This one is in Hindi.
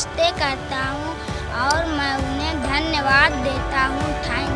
नमस्ते करता हूँ और मैं उन्हें धन्यवाद देता हूँ। थैंक